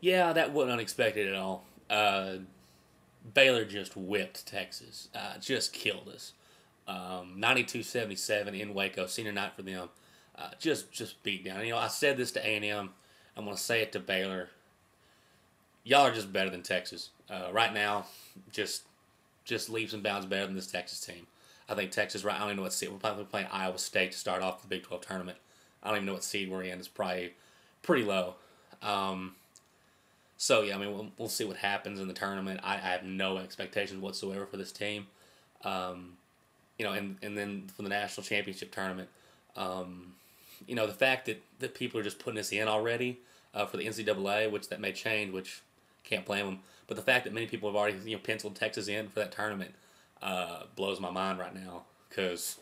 Yeah, that wasn't unexpected at all. Uh, Baylor just whipped Texas, uh, just killed us. Um, 92-77 in Waco, senior night for them. Uh, just just beat down. You know, I said this to A&M. I'm going to say it to Baylor. Y'all are just better than Texas. Uh, right now, just just leaps and bounds better than this Texas team. I think Texas, right, I don't even know what seed. We're probably playing Iowa State to start off the Big 12 tournament. I don't even know what seed we're in. It's probably pretty low. Um, so, yeah, I mean, we'll, we'll see what happens in the tournament. I, I have no expectations whatsoever for this team. Um, you know, and, and then for the national championship tournament, um, you know, the fact that, that people are just putting this in already uh, for the NCAA, which that may change, which can't blame them. But the fact that many people have already you know penciled Texas in for that tournament uh, blows my mind right now. Because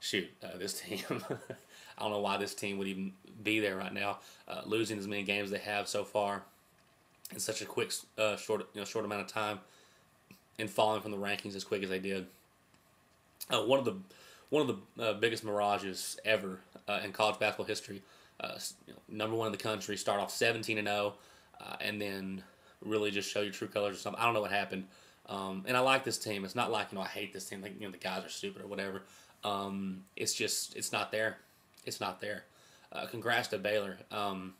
shoot, uh, this team, I don't know why this team would even be there right now, uh, losing as many games they have so far in such a quick, uh, short, you know, short amount of time, and falling from the rankings as quick as they did. Uh, one of the one of the uh, biggest mirages ever in college basketball history. You know, number one in the country, start off seventeen and zero, oh, and then really just show your true colors or something. I don't know what happened. Um, and I like this team. It's not like you know I hate this team. Like you know the guys are stupid or whatever. Um, it's just it's not there. It's not there. Uh, congrats to Baylor, um,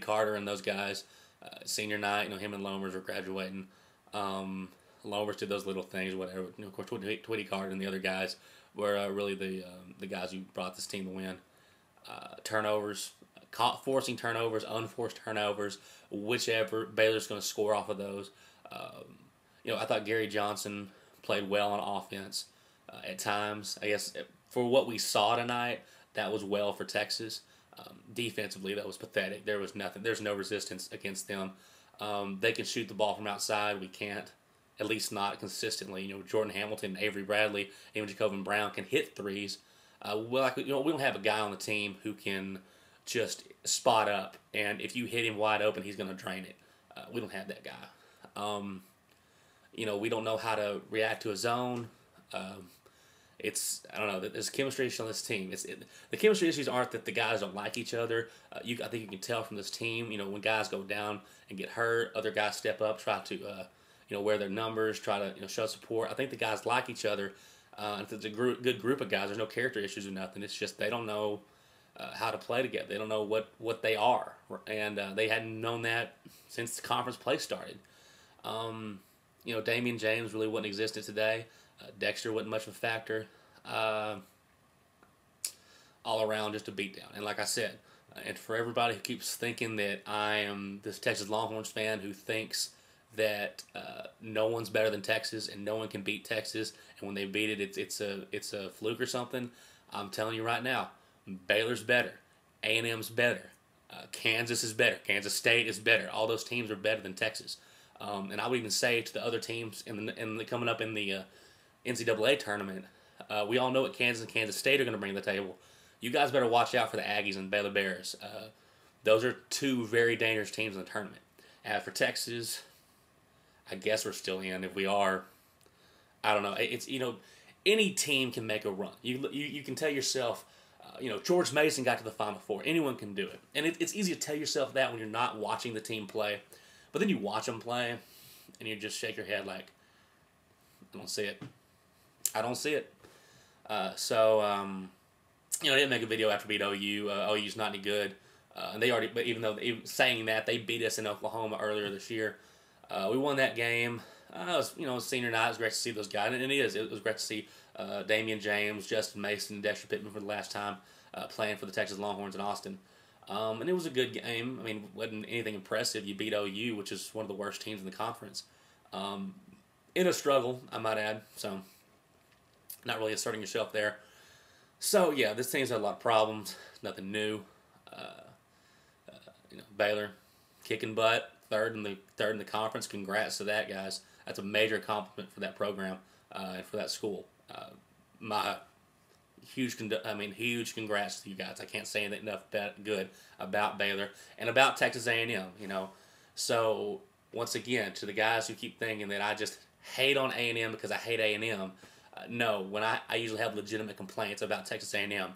Carter and those guys. Uh, senior night, you know him and Lomers were graduating. Um, Lomers did those little things, whatever. You know, of course, Tweety, Carter and the other guys were uh, really the um, the guys who brought this team to win. Uh, turnovers, caught forcing turnovers, unforced turnovers, whichever Baylor's going to score off of those. Um, you know, I thought Gary Johnson played well on offense uh, at times. I guess for what we saw tonight, that was well for Texas. Um, defensively, that was pathetic. There was nothing. There's no resistance against them. Um, they can shoot the ball from outside. We can't, at least not consistently. You know, Jordan Hamilton, Avery Bradley, even J'Covan Brown can hit threes. Uh, well, you know, we don't have a guy on the team who can – just spot up, and if you hit him wide open, he's going to drain it. Uh, we don't have that guy. Um, you know, we don't know how to react to a zone. Um, it's I don't know. There's chemistry issues on this team. It's it, the chemistry issues aren't that the guys don't like each other. Uh, you I think you can tell from this team. You know, when guys go down and get hurt, other guys step up, try to uh, you know wear their numbers, try to you know show support. I think the guys like each other. Uh, if it's a group, good group of guys, there's no character issues or nothing. It's just they don't know uh, how to play together. They don't know what, what they are, and uh, they hadn't known that since the conference play started. Um, you know, Damion James really wouldn't existent today. Uh, Dexter wasn't much of a factor. Uh, all around, just a beatdown. And like I said, uh, and for everybody who keeps thinking that I am this Texas Longhorns fan who thinks that uh, no one's better than Texas and no one can beat Texas, and when they beat it, it's it's a it's a fluke or something. I'm telling you right now, Baylor's better. A&M's better. Uh, Kansas is better. Kansas State is better. All those teams are better than Texas. Um, and I would even say to the other teams in the, in the coming up in the uh, NCAA tournament, uh, we all know what Kansas and Kansas State are going to bring to the table. You guys better watch out for the Aggies and Baylor Bears. Uh, those are two very dangerous teams in the tournament. As for Texas, I guess we're still in. If we are, I don't know. It's you know, any team can make a run. You you, you can tell yourself uh, you know, George Mason got to the Final Four. Anyone can do it. And it, it's easy to tell yourself that when you're not watching the team play. But then you watch them play, and you just shake your head like, I don't see it. I don't see it. Uh, so, um, you know, I didn't make a video after beat OU. Uh, OU's not any good. Uh, and they already, but even though saying that, they beat us in Oklahoma earlier this year. Uh, we won that game. Uh, it was, you know, senior night. It was great to see those guys, and it is. It was great to see uh, Damion James, Justin Mason, Dexter Pittman for the last time uh, playing for the Texas Longhorns in Austin. Um, and it was a good game. I mean, wasn't anything impressive. You beat OU, which is one of the worst teams in the conference. Um, in a struggle, I might add. So, not really asserting yourself there. So, yeah, this team's had a lot of problems. Nothing new. Uh, uh, you know, Baylor kicking butt, third in the third in the conference. Congrats to that, guys. That's a major compliment for that program uh, and for that school uh, my huge, I mean, huge congrats to you guys. I can't say enough that good about Baylor and about Texas A&M. You know, so once again, to the guys who keep thinking that I just hate on A&M because I hate A&M, uh, no. When I, I usually have legitimate complaints about Texas A&M,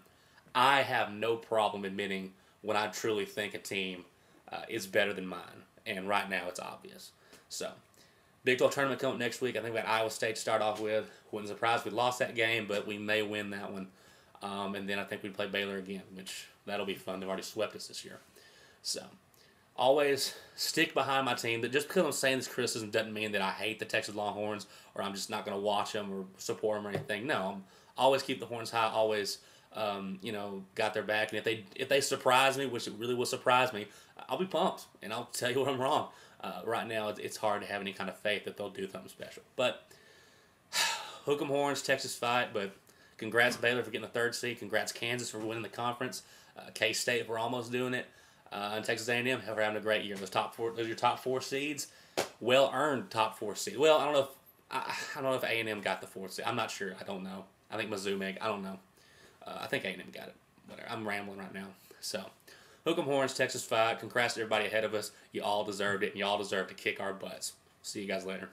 I have no problem admitting when I truly think a team uh, is better than mine, and right now it's obvious. So, Big 12 tournament coming up next week. I think we got Iowa State to start off with. Wouldn't surprise we lost that game, but we may win that one. Um, and then I think we play Baylor again, which that'll be fun. They've already swept us this year. So, always stick behind my team. That just because I'm saying this criticism doesn't mean that I hate the Texas Longhorns or I'm just not going to watch them or support them or anything. No, I'm always keep the horns high. Always, um, you know, got their back. And if they if they surprise me, which it really will surprise me, I'll be pumped and I'll tell you what I'm wrong. Uh, right now, it's hard to have any kind of faith that they'll do something special. But hook 'em horns, Texas fight. But congrats Baylor for getting the third seed. Congrats Kansas for winning the conference. Uh, K State for almost doing it. Uh, and Texas A&M have having a great year. Those top four, those are your top four seeds, well earned top four seed. Well, I don't know if I, I don't know if A&M got the fourth seed. I'm not sure. I don't know. I think Mizzou may. I don't know. Uh, I think A&M got it. Whatever. I'm rambling right now. So, hook 'em horns, Texas fight. Congrats to everybody ahead of us. You all deserved it, and you all deserve to kick our butts. See you guys later.